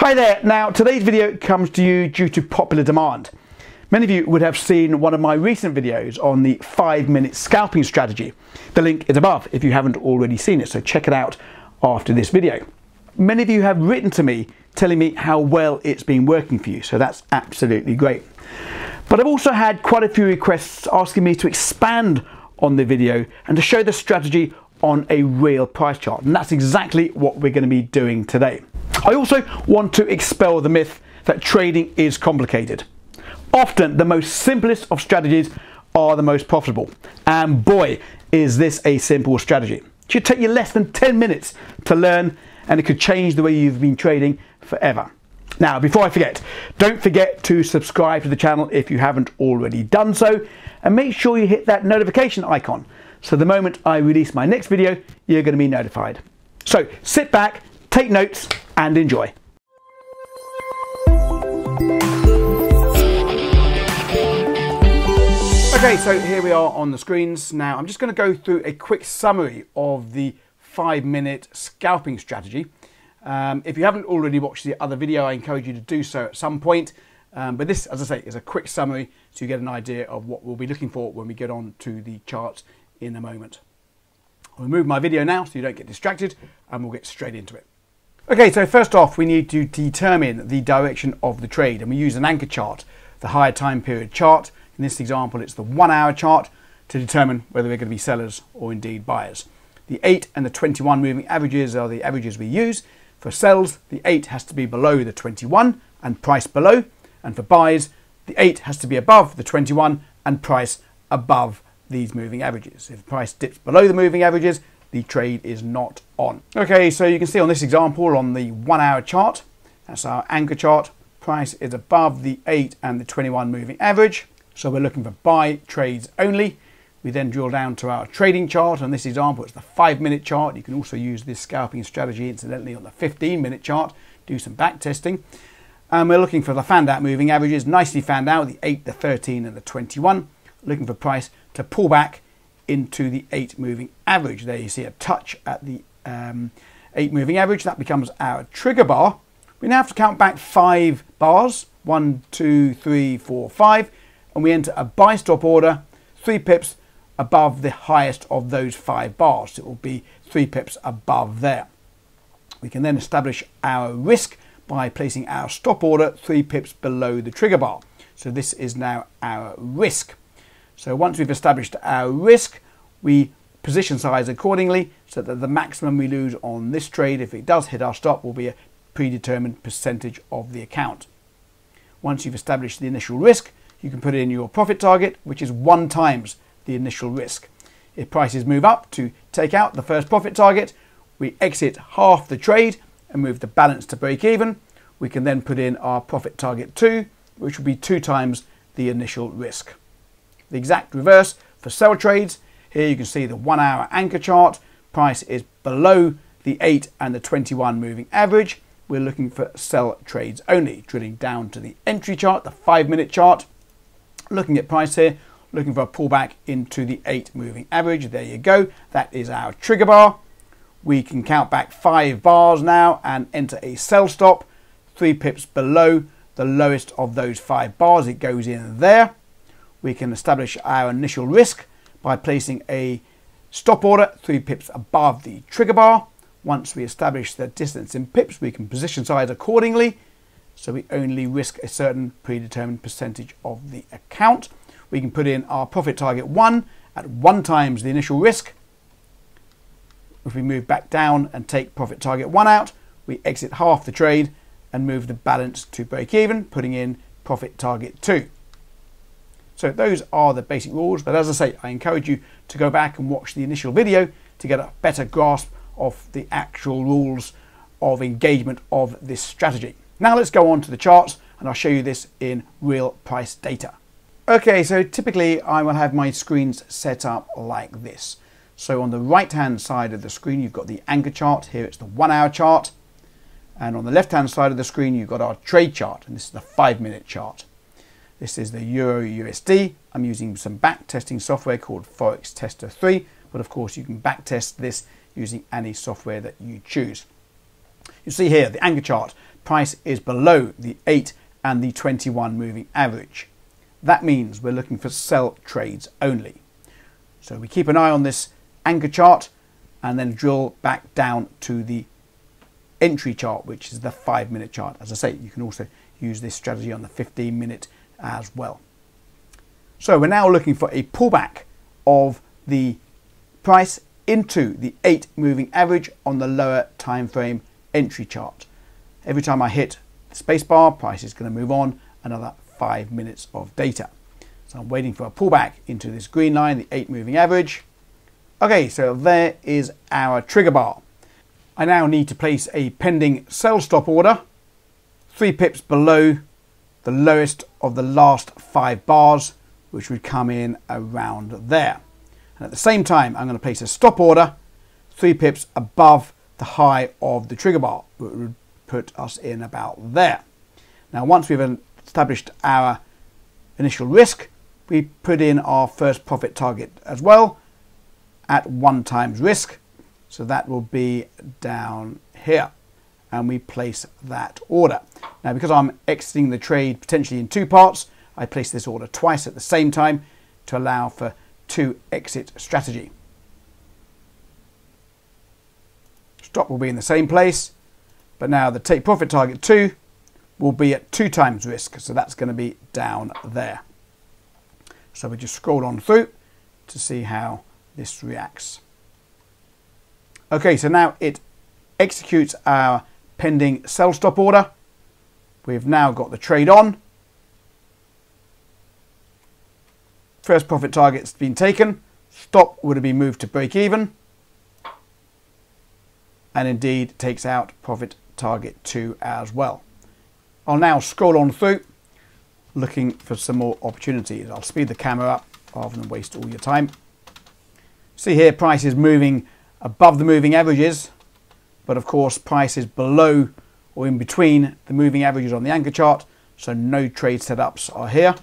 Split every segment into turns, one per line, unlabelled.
Hi there. Now, today's video comes to you due to popular demand. Many of you would have seen one of my recent videos on the five minute scalping strategy. The link is above if you haven't already seen it, so check it out after this video. Many of you have written to me telling me how well it's been working for you, so that's absolutely great. But I've also had quite a few requests asking me to expand on the video and to show the strategy on a real price chart, and that's exactly what we're going to be doing today. I also want to expel the myth that trading is complicated. Often the most simplest of strategies are the most profitable. And boy, is this a simple strategy. It should take you less than 10 minutes to learn and it could change the way you've been trading forever. Now, before I forget, don't forget to subscribe to the channel if you haven't already done so and make sure you hit that notification icon so the moment I release my next video, you're going to be notified. So sit back, take notes and enjoy. Okay, so here we are on the screens. Now I'm just going to go through a quick summary of the five minute scalping strategy. Um, if you haven't already watched the other video, I encourage you to do so at some point. Um, but this, as I say, is a quick summary so you get an idea of what we'll be looking for when we get on to the charts in a moment. I'll remove my video now so you don't get distracted and we'll get straight into it. Okay, so first off, we need to determine the direction of the trade, and we use an anchor chart, the higher time period chart. In this example, it's the one hour chart to determine whether we're going to be sellers or indeed buyers. The 8 and the 21 moving averages are the averages we use. For sells, the 8 has to be below the 21 and price below, and for buys, the 8 has to be above the 21 and price above these moving averages. If price dips below the moving averages, the trade is not on. Okay, so you can see on this example on the one hour chart, that's our anchor chart, price is above the 8 and the 21 moving average. So we're looking for buy trades only. We then drill down to our trading chart. On this example, it's the five minute chart. You can also use this scalping strategy, incidentally, on the 15 minute chart, do some back testing. And we're looking for the fanned out moving averages, nicely fanned out, the 8, the 13, and the 21. Looking for price to pull back into the eight moving average. There you see a touch at the um, eight moving average. That becomes our trigger bar. We now have to count back five bars. One, two, three, four, five. And we enter a buy stop order, three pips above the highest of those five bars. It will be three pips above there. We can then establish our risk by placing our stop order three pips below the trigger bar. So this is now our risk. So once we've established our risk, we position size accordingly so that the maximum we lose on this trade, if it does hit our stop, will be a predetermined percentage of the account. Once you've established the initial risk, you can put in your profit target, which is one times the initial risk. If prices move up to take out the first profit target, we exit half the trade and move the balance to break even. We can then put in our profit target 2, which will be two times the initial risk. The exact reverse for sell trades. Here you can see the one hour anchor chart. Price is below the 8 and the 21 moving average. We're looking for sell trades only. Drilling down to the entry chart, the 5 minute chart. Looking at price here, looking for a pullback into the 8 moving average. There you go. That is our trigger bar. We can count back 5 bars now and enter a sell stop. 3 pips below the lowest of those 5 bars. It goes in there we can establish our initial risk by placing a stop order three pips above the trigger bar. Once we establish the distance in pips, we can position size accordingly. So we only risk a certain predetermined percentage of the account. We can put in our profit target one at one times the initial risk. If we move back down and take profit target one out, we exit half the trade and move the balance to break even, putting in profit target two. So those are the basic rules, but as I say, I encourage you to go back and watch the initial video to get a better grasp of the actual rules of engagement of this strategy. Now let's go on to the charts and I'll show you this in real price data. Okay, so typically I will have my screens set up like this. So on the right hand side of the screen you've got the anchor chart, here it's the one hour chart, and on the left hand side of the screen you've got our trade chart, and this is the five minute chart. This is the Euro USD. I'm using some back testing software called Forex Tester 3, but of course you can back test this using any software that you choose. You see here the anchor chart. price is below the 8 and the 21 moving average. That means we're looking for sell trades only. So we keep an eye on this anchor chart and then drill back down to the entry chart, which is the five minute chart. As I say, you can also use this strategy on the 15 minute as well. So we're now looking for a pullback of the price into the eight moving average on the lower time frame entry chart. Every time I hit the spacebar, price is going to move on another five minutes of data. So I'm waiting for a pullback into this green line, the eight moving average. Okay, so there is our trigger bar. I now need to place a pending sell stop order, three pips below the lowest of the last five bars, which would come in around there. And at the same time, I'm going to place a stop order, three pips above the high of the trigger bar, which would put us in about there. Now, once we've established our initial risk, we put in our first profit target as well at one times risk. So that will be down here and we place that order. Now because I'm exiting the trade potentially in two parts, I place this order twice at the same time to allow for two exit strategy. Stop will be in the same place, but now the take profit target 2 will be at two times risk, so that's going to be down there. So we just scroll on through to see how this reacts. Okay, so now it executes our pending sell stop order. We've now got the trade on. First profit target's been taken. Stop would have been moved to break even. And indeed takes out profit target 2 as well. I'll now scroll on through looking for some more opportunities. I'll speed the camera up rather than waste all your time. See here price is moving above the moving averages but of course price is below or in between the moving averages on the anchor chart so no trade setups are here.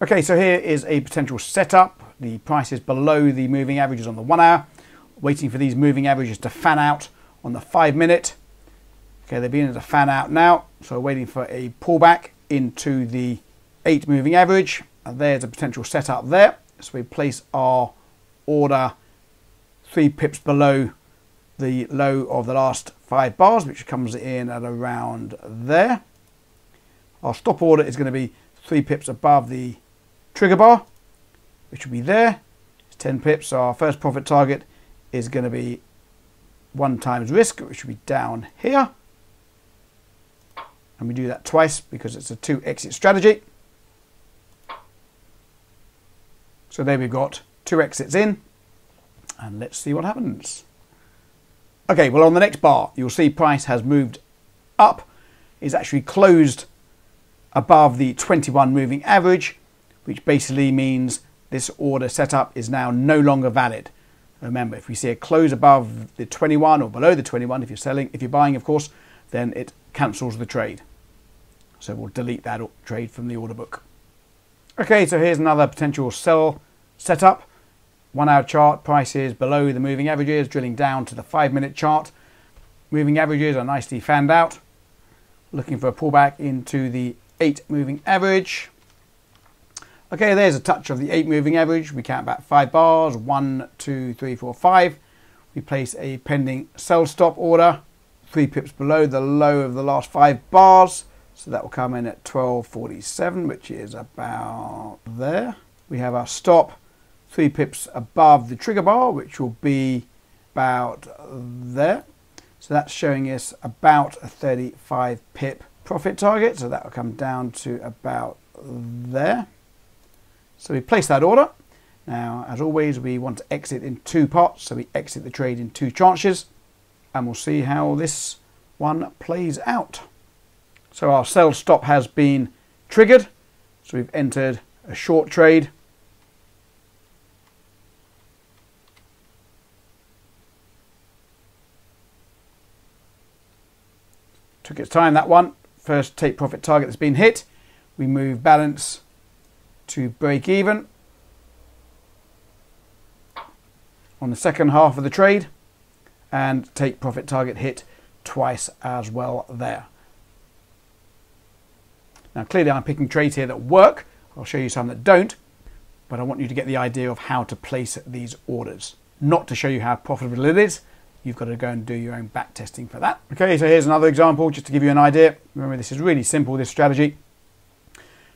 Okay, so here is a potential setup. The price is below the moving averages on the one hour, waiting for these moving averages to fan out on the five minute. Okay, they're beginning to fan out now, so waiting for a pullback into the eight moving average. And there's a potential setup there. So we place our order three pips below the low of the last five bars, which comes in at around there. Our stop order is going to be three pips above the trigger bar, which will be there. It's 10 pips. So our first profit target is going to be one times risk, which will be down here. And we do that twice because it's a two exit strategy. So there we've got two exits in and let's see what happens. Okay, well on the next bar, you'll see price has moved up. Is actually closed above the 21 moving average, which basically means this order setup is now no longer valid. Remember, if we see a close above the 21 or below the 21, if you're selling, if you're buying, of course, then it cancels the trade. So we'll delete that trade from the order book. Okay, so here's another potential sell setup. One hour chart, prices below the moving averages, drilling down to the five minute chart. Moving averages are nicely fanned out. Looking for a pullback into the eight moving average. Okay, there's a touch of the eight moving average. We count back five bars, one, two, three, four, five. We place a pending sell stop order, three pips below the low of the last five bars. So that will come in at 12.47, which is about there. We have our stop three pips above the trigger bar, which will be about there. So that's showing us about a 35 pip profit target. So that will come down to about there. So we place that order. Now, as always, we want to exit in two parts. So we exit the trade in two tranches and we'll see how this one plays out. So our sell stop has been triggered. So we've entered a short trade. Took its time that one. First take profit target that's been hit. We move balance to break even. On the second half of the trade. and take profit target hit twice as well there. Now clearly I'm picking trades here that work. I'll show you some that don't, but I want you to get the idea of how to place these orders. Not to show you how profitable it is, you've got to go and do your own back testing for that. Okay, so here's another example just to give you an idea. Remember this is really simple, this strategy.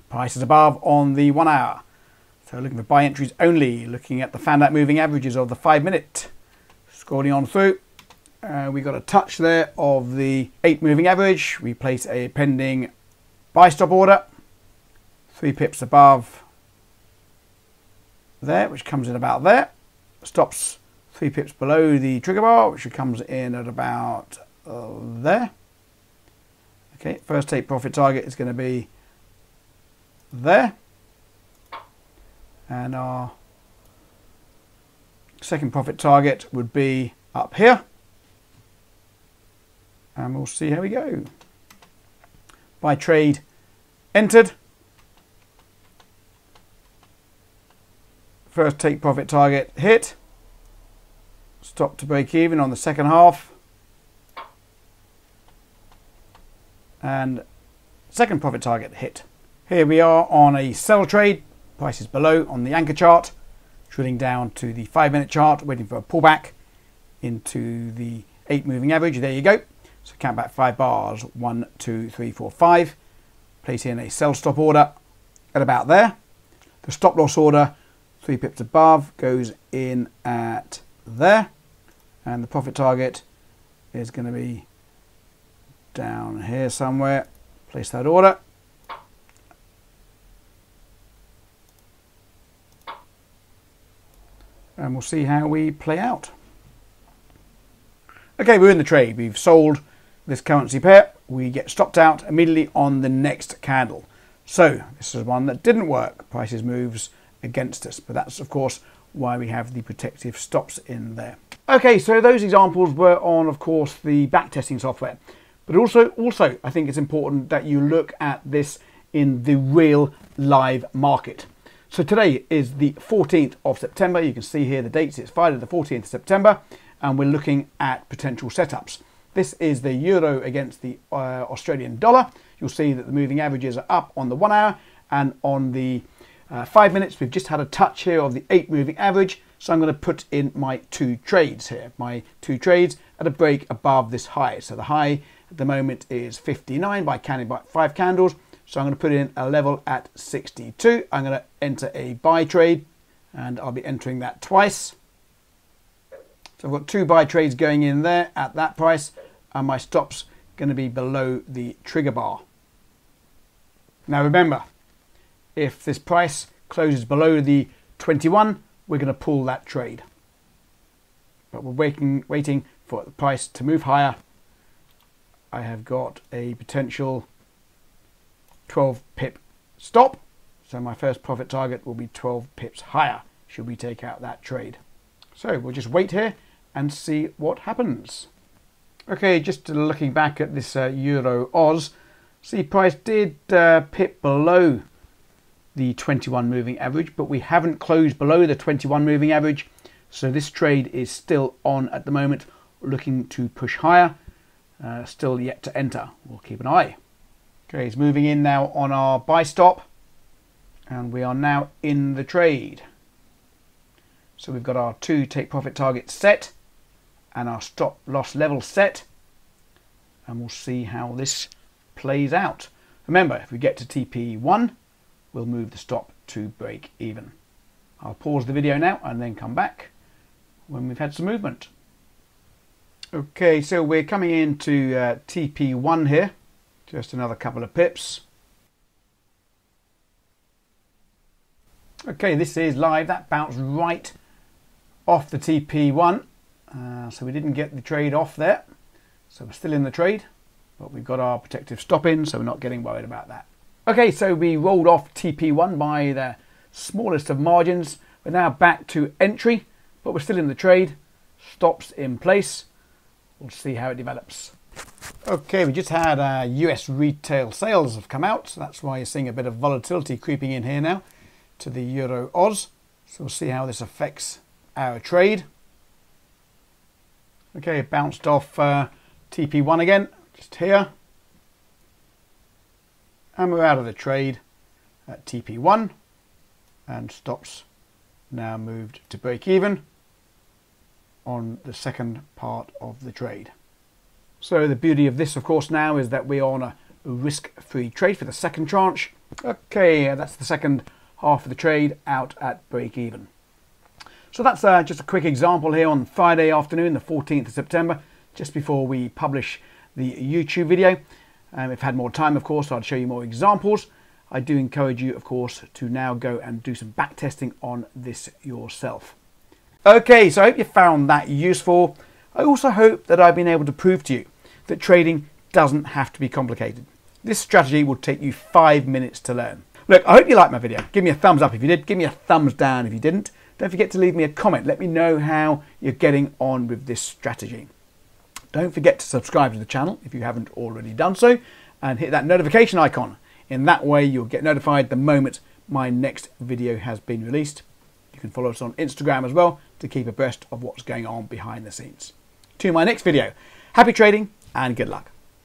Price is above on the one hour. So looking for buy entries only, looking at the fan out moving averages of the five minute. Scrolling on through, uh, we got a touch there of the eight moving average. We place a pending buy stop order, three pips above there, which comes in about there. Stops three pips below the trigger bar, which comes in at about uh, there. Okay, first take profit target is going to be there. And our second profit target would be up here. And we'll see how we go. Buy trade entered. First take profit target hit. Stop to break even on the second half. And second profit target hit. Here we are on a sell trade. Price is below on the anchor chart. Drilling down to the five minute chart, waiting for a pullback into the eight moving average. There you go. So count back five bars. One, two, three, four, five. Place in a sell stop order at about there. The stop loss order, three pips above, goes in at there. And the profit target is going to be down here somewhere. Place that order. and we'll see how we play out. Okay, we're in the trade. We've sold this currency pair. We get stopped out immediately on the next candle. So this is one that didn't work. Prices moves against us, but that's of course why we have the protective stops in there. Okay, so those examples were on, of course, the backtesting software. But also, also, I think it's important that you look at this in the real live market. So today is the 14th of September. You can see here the dates. It's Friday the 14th of September and we're looking at potential setups. This is the euro against the uh, Australian dollar. You'll see that the moving averages are up on the one hour and on the uh, five minutes. We've just had a touch here of the eight moving average. So I'm going to put in my two trades here. My two trades at a break above this high. So the high at the moment is 59 by counting by five candles. So I'm going to put in a level at 62. I'm going to enter a buy trade and I'll be entering that twice. So I've got two buy trades going in there at that price and my stop's going to be below the trigger bar. Now remember, if this price closes below the 21, we're going to pull that trade. But we're waiting, waiting for the price to move higher. I have got a potential 12 pip stop. So my first profit target will be 12 pips higher should we take out that trade. So we'll just wait here and see what happens. Okay, just looking back at this uh, Euro Oz, see price did uh, pip below the 21 moving average, but we haven't closed below the 21 moving average. So this trade is still on at the moment, looking to push higher. Uh, still yet to enter. We'll keep an eye. Okay, it's moving in now on our buy stop and we are now in the trade. So we've got our two take profit targets set and our stop loss level set and we'll see how this plays out. Remember, if we get to TP1, we'll move the stop to break even. I'll pause the video now and then come back when we've had some movement. Okay, so we're coming into uh, TP1 here. Just another couple of pips. Okay, this is live. That bounced right off the TP1. Uh, so we didn't get the trade off there. So we're still in the trade, but we've got our protective stop in, so we're not getting worried about that. Okay, so we rolled off TP1 by the smallest of margins. We're now back to entry, but we're still in the trade. Stops in place. We'll see how it develops. Okay, we just had uh, US retail sales have come out, so that's why you're seeing a bit of volatility creeping in here now to the Euro Oz. So we'll see how this affects our trade. Okay, bounced off uh, TP1 again, just here. And we're out of the trade at TP1 and stops now moved to break even on the second part of the trade. So the beauty of this of course now is that we're on a risk-free trade for the second tranche. Okay, that's the second half of the trade out at break even. So that's uh, just a quick example here on Friday afternoon, the 14th of September, just before we publish the YouTube video. Um, if I had more time, of course, I'd show you more examples. I do encourage you, of course, to now go and do some back testing on this yourself. Okay, so I hope you found that useful. I also hope that I've been able to prove to you that trading doesn't have to be complicated. This strategy will take you five minutes to learn. Look, I hope you liked my video. Give me a thumbs up if you did. Give me a thumbs down if you didn't. Don't forget to leave me a comment. Let me know how you're getting on with this strategy. Don't forget to subscribe to the channel if you haven't already done so and hit that notification icon. In that way, you'll get notified the moment my next video has been released. You can follow us on Instagram as well to keep abreast of what's going on behind the scenes. To my next video, happy trading and good luck.